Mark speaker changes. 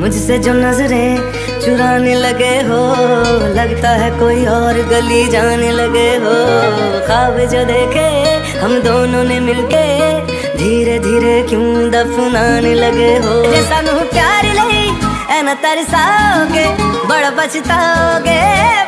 Speaker 1: मुझसे जो नज़रें चुराने लगे हो, लगता है कोई और गली जाने लगे हो। खाब जो देखे हम दोनों ने मिलके, धीरे धीरे क्यों दफनाने लगे हो? सानू प्यार लई ऐना तरसाओगे, बड़ा बड़ा बचताओगे